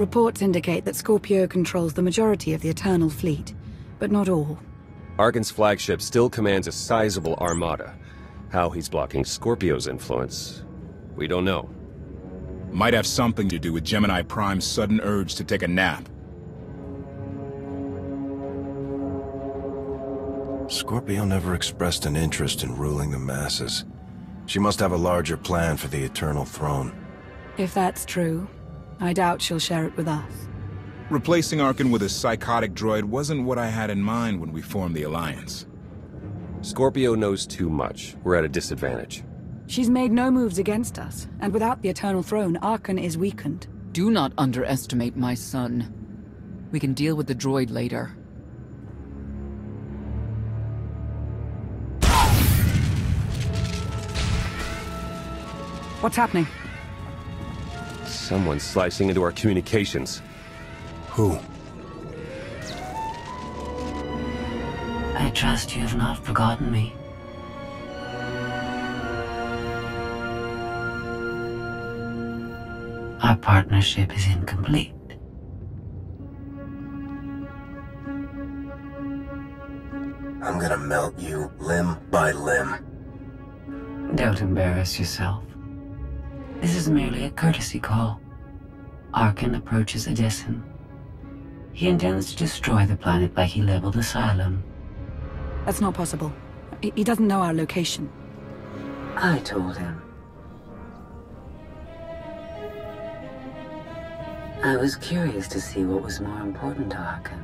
Reports indicate that Scorpio controls the majority of the Eternal Fleet, but not all. Arcann's flagship still commands a sizable armada. How he's blocking Scorpio's influence, we don't know. Might have something to do with Gemini Prime's sudden urge to take a nap. Scorpio never expressed an interest in ruling the masses. She must have a larger plan for the Eternal Throne. If that's true, I doubt she'll share it with us. Replacing Arcann with a psychotic droid wasn't what I had in mind when we formed the Alliance. Scorpio knows too much. We're at a disadvantage. She's made no moves against us, and without the Eternal Throne, Arcann is weakened. Do not underestimate my son. We can deal with the droid later. What's happening? Someone's slicing into our communications. Who? I trust you have not forgotten me. Our partnership is incomplete. I'm gonna melt you limb by limb. Don't embarrass yourself. This is merely a courtesy call. Arcann approaches Odessen. He intends to destroy the planet like he leveled Asylum. That's not possible. He he doesn't know our location. I told him. I was curious to see what was more important to Arcann.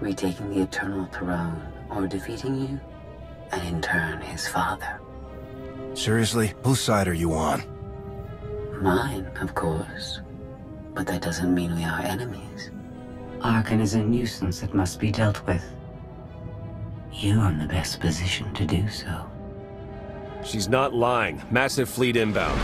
Retaking the Eternal Throne or defeating you, and in turn his father. Seriously? Whose side are you on? Mine, of course. But that doesn't mean we are enemies. Arcann is a nuisance that must be dealt with. You're in the best position to do so. She's not lying. Massive fleet inbound.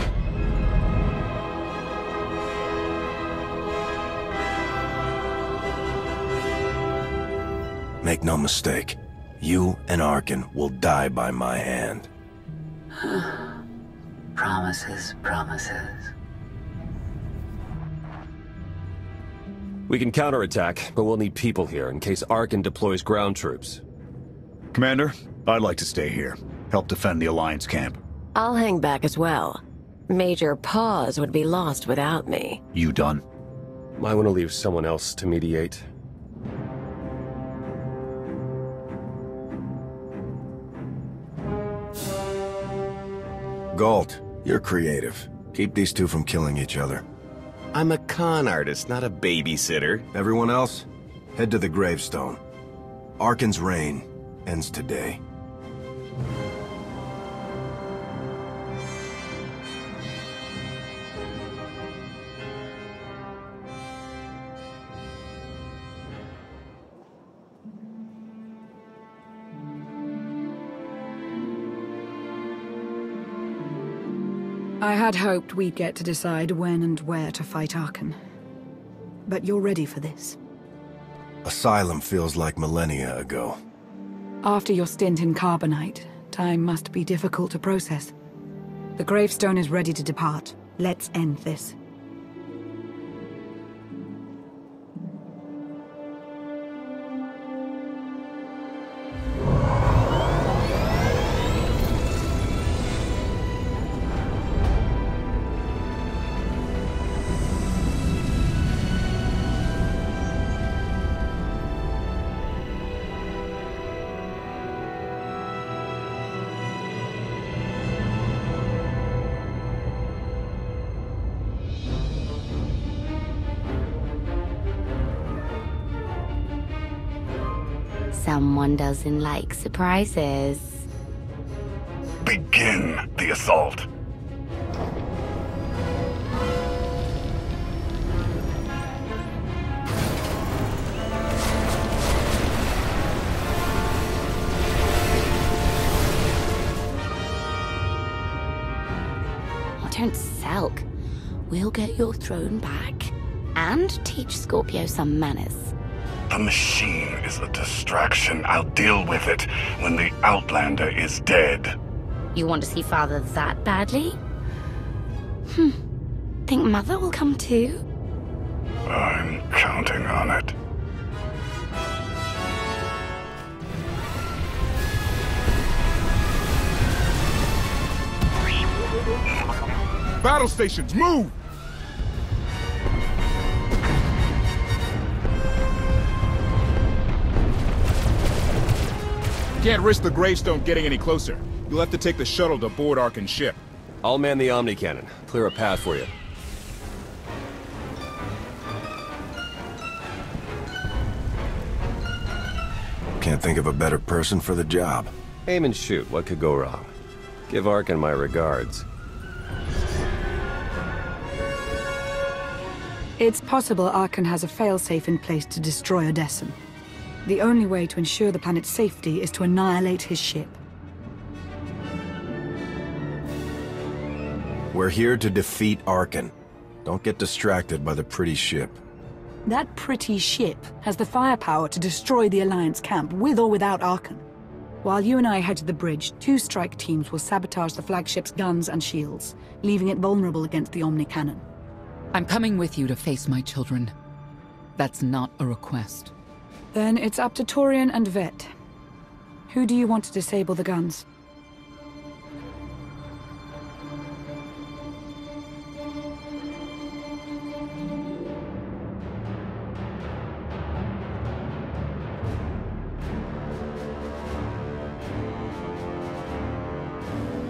Make no mistake. You and Arcann will die by my hand. Promises, promises. We can counterattack, but we'll need people here in case Arcann deploys ground troops. Commander, I'd like to stay here. Help defend the Alliance camp. I'll hang back as well. Major Pierce would be lost without me. You done? I want to leave someone else to mediate. Gault, you're creative. Keep these two from killing each other. I'm a con artist, not a babysitter. Everyone else, head to the gravestone. Arcann's reign ends today. I had hoped we'd get to decide when and where to fight Arcann. But you're ready for this. Asylum feels like millennia ago. After your stint in Carbonite, time must be difficult to process. The gravestone is ready to depart. Let's end this. Someone doesn't like surprises. Begin the assault. Don't sulk. We'll get your throne back and teach Scorpio some manners. The machine is a distraction. I'll deal with it when the Outlander is dead. You want to see Father that badly? Hmm. Think Mother will come too? I'm counting on it. Battle stations, move! Can't risk the gravestone getting any closer. You'll have to take the shuttle to board Arcann's ship. I'll man the Omni cannon. Clear a path for you. Can't think of a better person for the job. Aim and shoot. What could go wrong? Give Arcann my regards. It's possible Arcann has a failsafe in place to destroy Odessen. The only way to ensure the planet's safety is to annihilate his ship. We're here to defeat Arcann. Don't get distracted by the pretty ship. That pretty ship has the firepower to destroy the Alliance camp, with or without Arcann. While you and I head to the bridge, two strike teams will sabotage the flagship's guns and shields, leaving it vulnerable against the Omni cannon. I'm coming with you to face my children. That's not a request. Then it's up to Torian and Vette. Who do you want to disable the guns?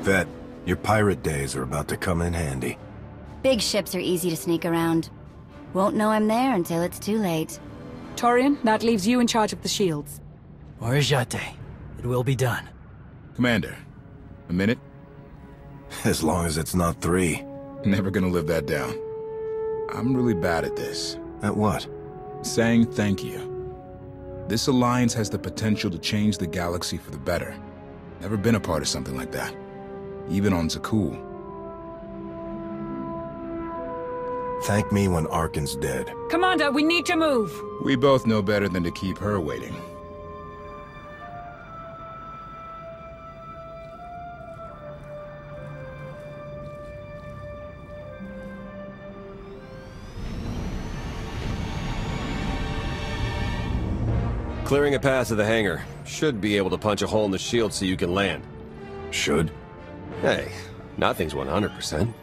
Vette, your pirate days are about to come in handy. Big ships are easy to sneak around. Won't know I'm there until it's too late. Torian, that leaves you in charge of the shields. Moriarty, it will be done. Commander, a minute? As long as it's not three. Never gonna live that down. I'm really bad at this. At what? Saying thank you. This alliance has the potential to change the galaxy for the better. Never been a part of something like that. Even on Zakuul. Thank me when Arcann's dead. Commander, we need to move! We both know better than to keep her waiting. Clearing a path to the hangar. Should be able to punch a hole in the shield so you can land. Should? Hey, nothing's 100%.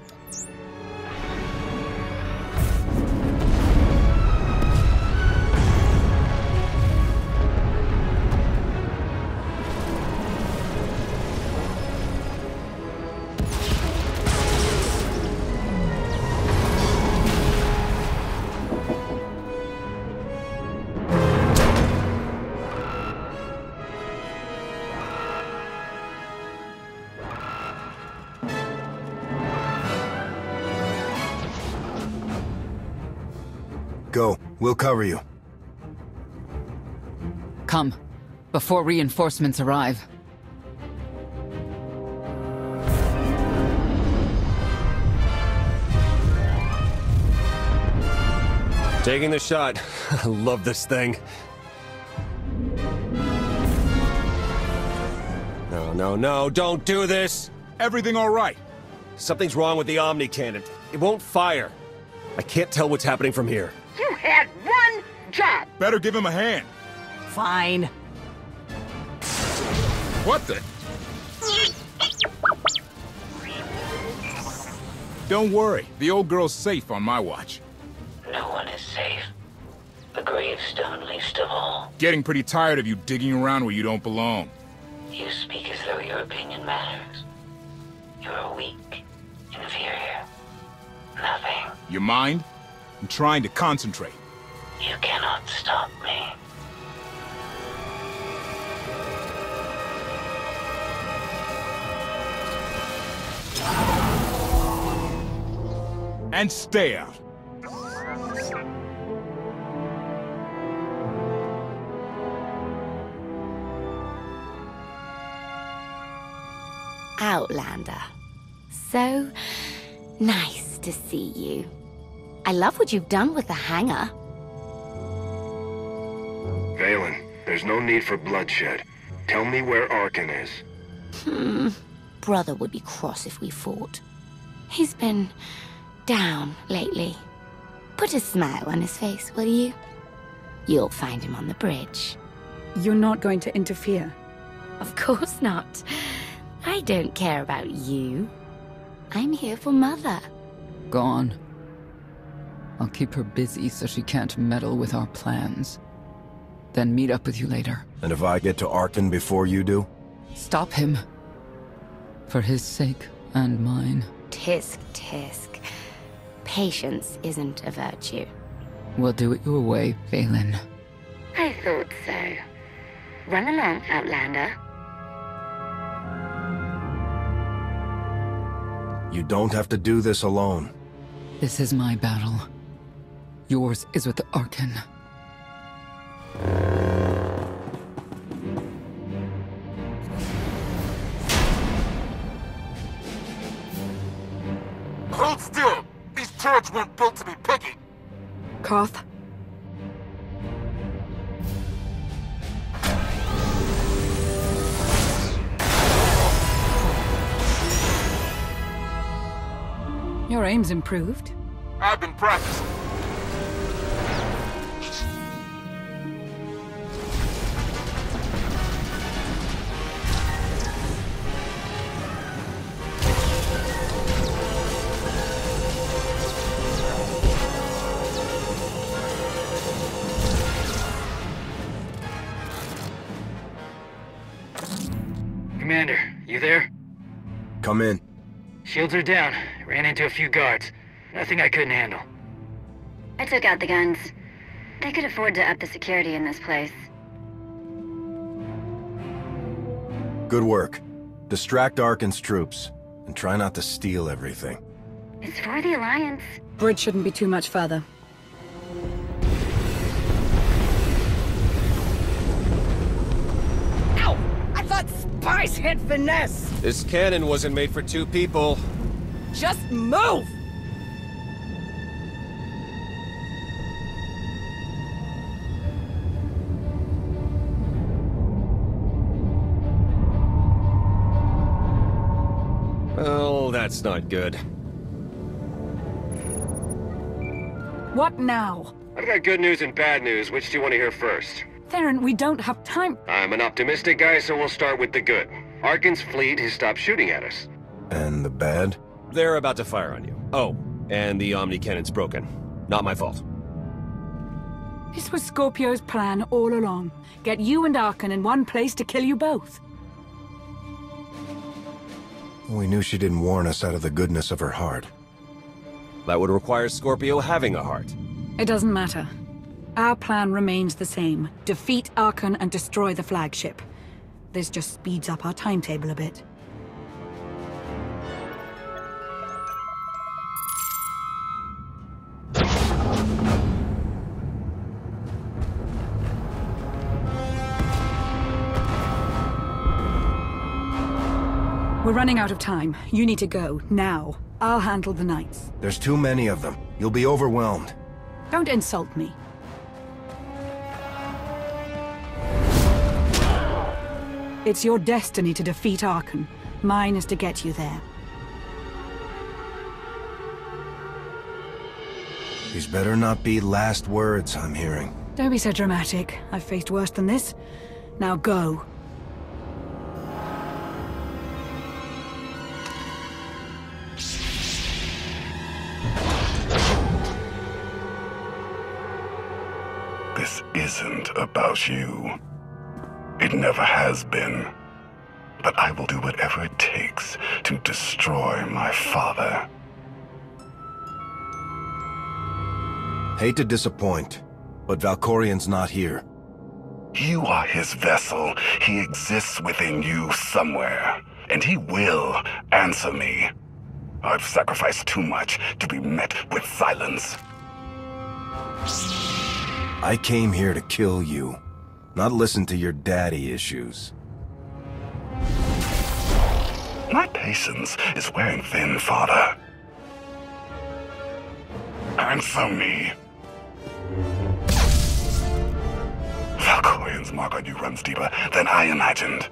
Before reinforcements arrive. Taking the shot. I love this thing. No, no, no, don't do this! Everything all right? Something's wrong with the Omni cannon. It won't fire. I can't tell what's happening from here. You had one job! Better give him a hand. Fine. What the? Don't worry, the old girl's safe on my watch. No one is safe. The gravestone least of all. Getting pretty tired of you digging around where you don't belong. You speak as though your opinion matters. You're weak, inferior. Nothing. Your mind? I'm trying to concentrate. You cannot stop me. And stay out. Outlander. So nice to see you. I love what you've done with the hangar. Vaylin, there's no need for bloodshed. Tell me where Arcann is. Hmm. Brother would be cross if we fought. He's been down lately. Put a smile on his face, will you? You'll find him on the bridge. You're not going to interfere? Of course not. I don't care about you. I'm here for Mother. Gone. I'll keep her busy so she can't meddle with our plans. Then meet up with you later. And if I get to Arcann before you do? Stop him. For his sake and mine. Tisk, tisk. Patience isn't a virtue. We'll do it your way, Vaylin. I thought so. Run along, Outlander. You don't have to do this alone. This is my battle. Yours is with Arcann. Hold still! These turrets weren't built to be picky! Koth? Your aim's improved. I've been practicing. Shields are down. Ran into a few guards. Nothing I couldn't handle. I took out the guns. They could afford to up the security in this place. Good work. Distract Arcann's troops, and try not to steal everything. It's for the Alliance. Bridge shouldn't be too much further. Ow! I thought spice had finesse! This cannon wasn't made for two people. Just move! Well, that's not good. What now? I've got good news and bad news. Which do you want to hear first? Theron, we don't have time. I'm an optimistic guy, so we'll start with the good. Arcann's fleet has stopped shooting at us. And the bad? They're about to fire on you. Oh, and the Omni cannon's broken. Not my fault. This was Scorpio's plan all along. Get you and Arcann in one place to kill you both. We knew she didn't warn us out of the goodness of her heart. That would require Scorpio having a heart. It doesn't matter. Our plan remains the same. Defeat Arcann and destroy the flagship. This just speeds up our timetable a bit. We're running out of time. You need to go, now. I'll handle the knights. There's too many of them. You'll be overwhelmed. Don't insult me. It's your destiny to defeat Arcann. Mine is to get you there. These better not be last words I'm hearing. Don't be so dramatic. I've faced worse than this. Now go. About you. It never has been. But I will do whatever it takes to destroy my father. Hate to disappoint, but Valkorian's not here. You are his vessel. He exists within you somewhere. And he will answer me. I've sacrificed too much to be met with silence. I came here to kill you, not listen to your daddy issues. My patience is wearing thin, father. Answer me. Valkorian's mark on you runs deeper than I imagined.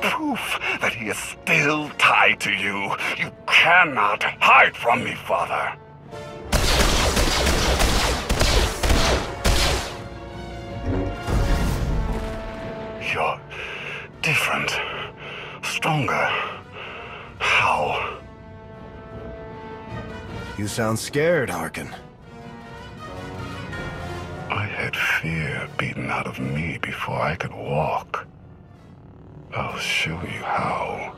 proof that he is still tied to you. You cannot hide from me, Father. Stronger. How? You sound scared, Harkin. I had fear beaten out of me before I could walk. I'll show you how.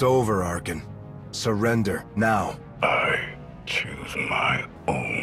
It's over, Arcann. Surrender, now. I choose my own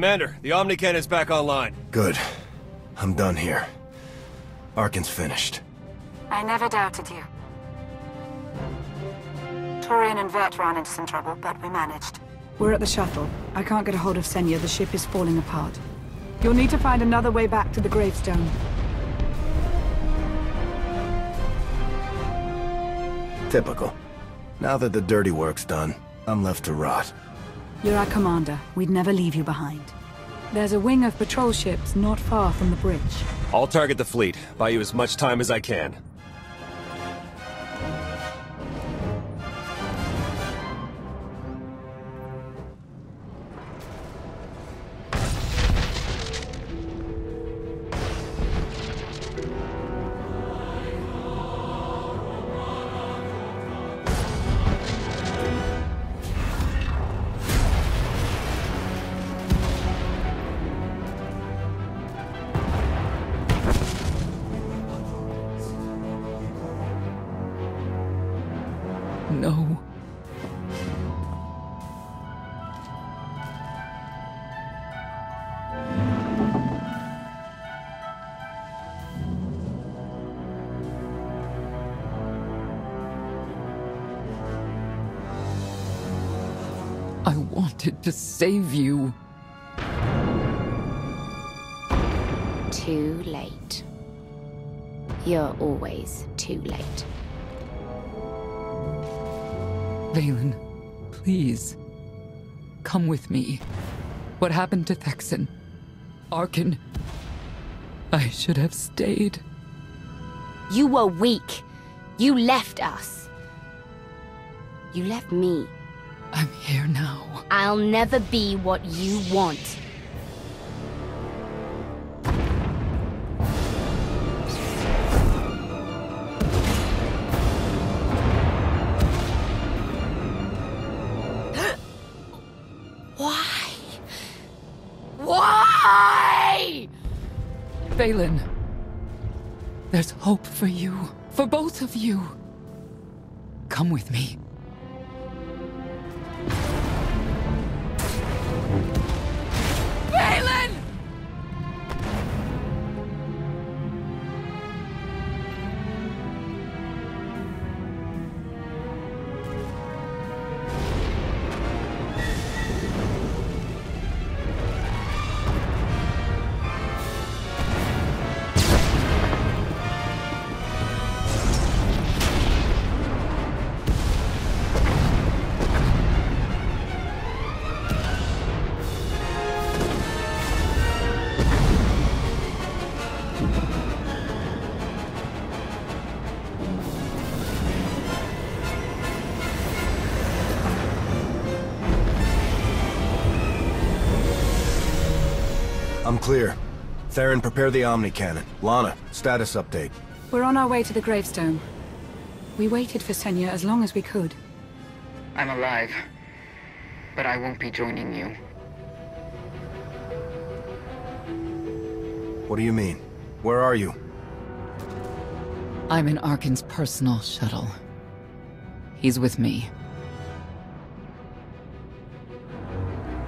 Commander, the Omni cannon is back online. Good. I'm done here. Arcann's finished. I never doubted you. Torian and Vette ran into some trouble, but we managed. We're at the shuttle. I can't get a hold of Senya. The ship is falling apart. You'll need to find another way back to the gravestone. Typical. Now that the dirty work's done, I'm left to rot. You're our commander. We'd never leave you behind. There's a wing of patrol ships not far from the bridge. I'll target the fleet. Buy you as much time as I can. No. I wanted to save you. Too late. You're always too late. Vaylin, please. Come with me. What happened to Thexan? Arcann. I should have stayed. You were weak. You left us. You left me. I'm here now. I'll never be what you want. Hope for you. For both of you. Come with me. Clear. Theron, prepare the Omni Cannon. Lana, status update. We're on our way to the gravestone. We waited for Senya as long as we could. I'm alive. But I won't be joining you. What do you mean? Where are you? I'm in Arcann's personal shuttle. He's with me.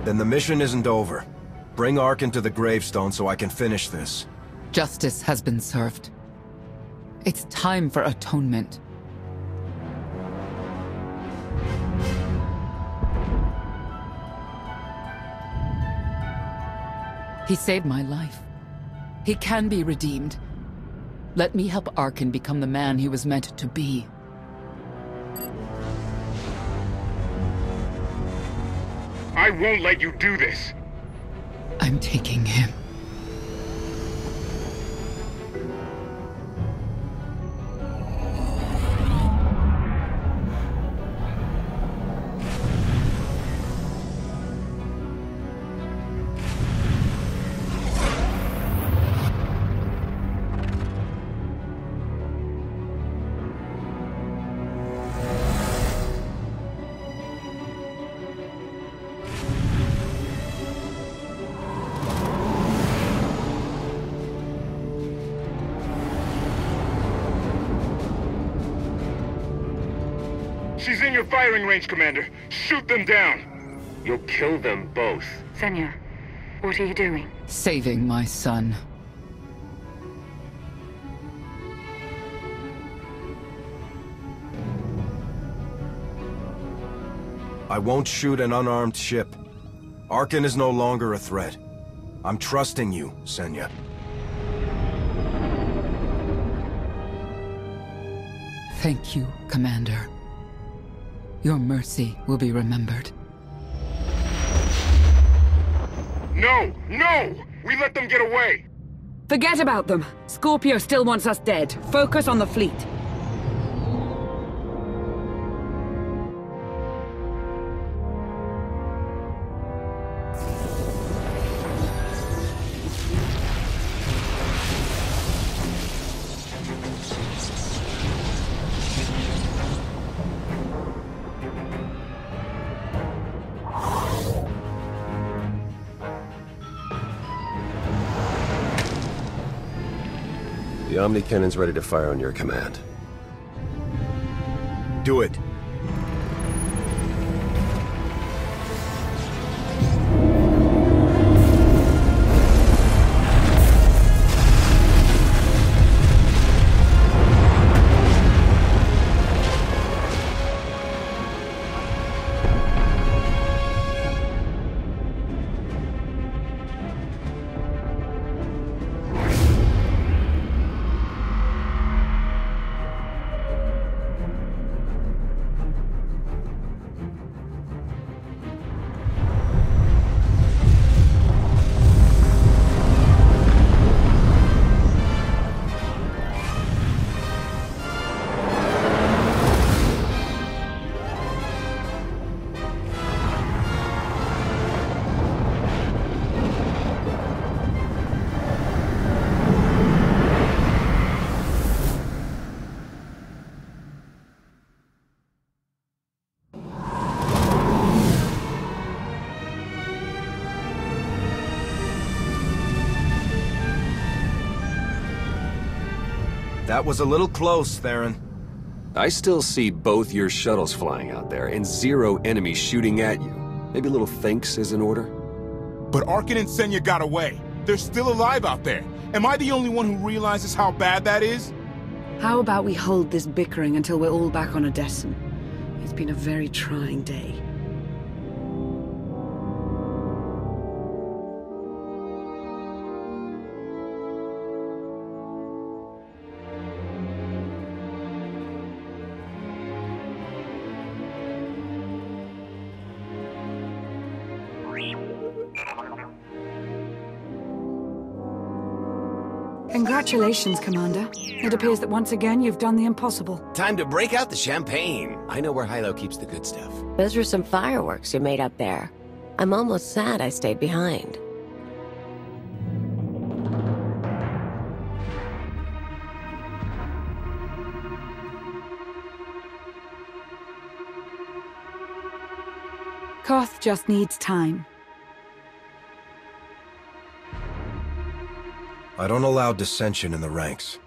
Then the mission isn't over. Bring Arcann to the gravestone so I can finish this. Justice has been served. It's time for atonement. He saved my life. He can be redeemed. Let me help Arcann become the man he was meant to be. I won't let you do this. I'm taking him. Firing range, Commander. Shoot them down. You'll kill them both. Senya, what are you doing? Saving my son. I won't shoot an unarmed ship. Arcann is no longer a threat. I'm trusting you, Senya. Thank you, Commander. Your mercy will be remembered. No! No! We let them get away! Forget about them. Scorpio still wants us dead. Focus on the fleet. Omni Cannon's ready to fire on your command. Do it. That was a little close, Theron. I still see both your shuttles flying out there and zero enemies shooting at you. Maybe a little thanks is in order? But Arcann and Senya got away. They're still alive out there. Am I the only one who realizes how bad that is? How about we hold this bickering until we're all back on Odessen? It's been a very trying day. Congratulations, Commander. It appears that once again you've done the impossible. Time to break out the champagne. I know where Hylo keeps the good stuff. Those were some fireworks you made up there. I'm almost sad I stayed behind. Koth just needs time. I don't allow dissension in the ranks.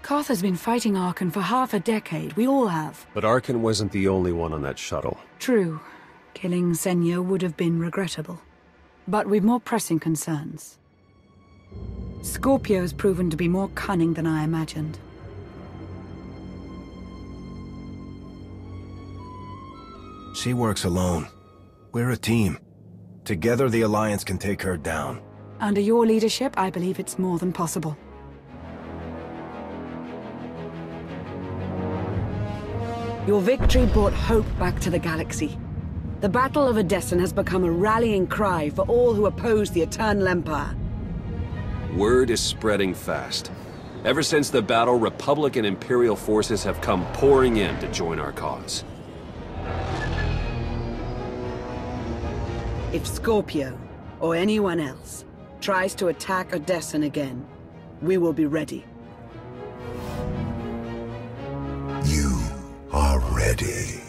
Koth has been fighting Arcann for half a decade. We all have. But Arcann wasn't the only one on that shuttle. True. Killing Senya would have been regrettable. But we've more pressing concerns. Scorpio's proven to be more cunning than I imagined. She works alone. We're a team. Together, the Alliance can take her down. Under your leadership, I believe it's more than possible. Your victory brought hope back to the galaxy. The Battle of Odessen has become a rallying cry for all who oppose the Eternal Empire. Word is spreading fast. Ever since the battle, Republic and Imperial forces have come pouring in to join our cause. If Scorpio, or anyone else, tries to attack Odessen again, we will be ready. You are ready.